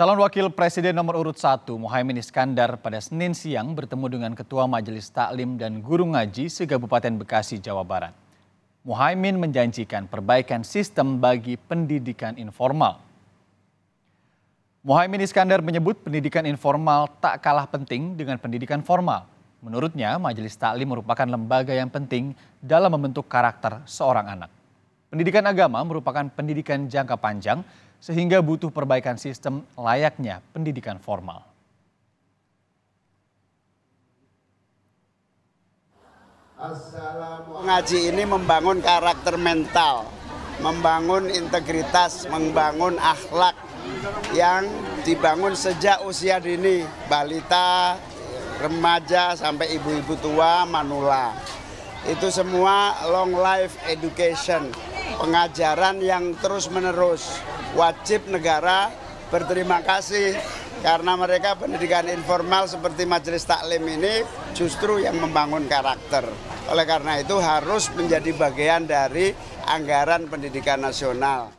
Calon Wakil Presiden nomor urut 1 Muhaimin Iskandar pada Senin siang bertemu dengan Ketua Majelis Taklim dan Guru Ngaji se-Kabupaten Bekasi, Jawa Barat. Muhaimin menjanjikan perbaikan sistem bagi pendidikan informal. Muhaimin Iskandar menyebut pendidikan informal tak kalah penting dengan pendidikan formal. Menurutnya, Majelis Taklim merupakan lembaga yang penting dalam membentuk karakter seorang anak. Pendidikan agama merupakan pendidikan jangka panjang sehingga butuh perbaikan sistem layaknya pendidikan formal. Ngaji ini membangun karakter mental, membangun integritas, membangun akhlak yang dibangun sejak usia dini, balita, remaja sampai ibu-ibu tua, manula. Itu semua long life education, pengajaran yang terus-menerus wajib negara berterima kasih karena mereka pendidikan informal seperti majelis taklim ini justru yang membangun karakter. Oleh karena itu harus menjadi bagian dari anggaran pendidikan nasional.